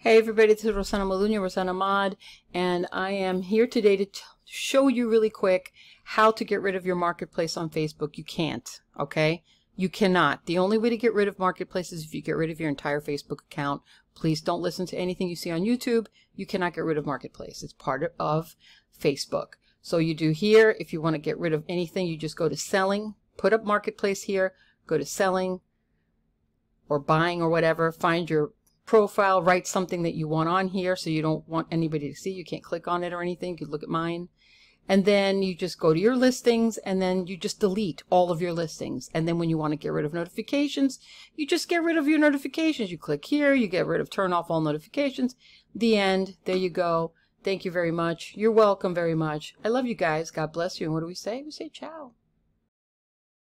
Hey everybody, this is Rosana Malunia, Rosana Mod, and I am here today to show you really quick how to get rid of your marketplace on Facebook. You can't, okay? You cannot. The only way to get rid of marketplace is if you get rid of your entire Facebook account. Please don't listen to anything you see on YouTube. You cannot get rid of marketplace. It's part of Facebook. So you do here, if you want to get rid of anything, you just go to selling, put up marketplace here, go to selling or buying or whatever, find your profile, write something that you want on here so you don't want anybody to see. You can't click on it or anything. You look at mine. And then you just go to your listings and then you just delete all of your listings. And then when you want to get rid of notifications, you just get rid of your notifications. You click here, you get rid of turn off all notifications. The end. There you go. Thank you very much. You're welcome very much. I love you guys. God bless you. And what do we say? We say ciao.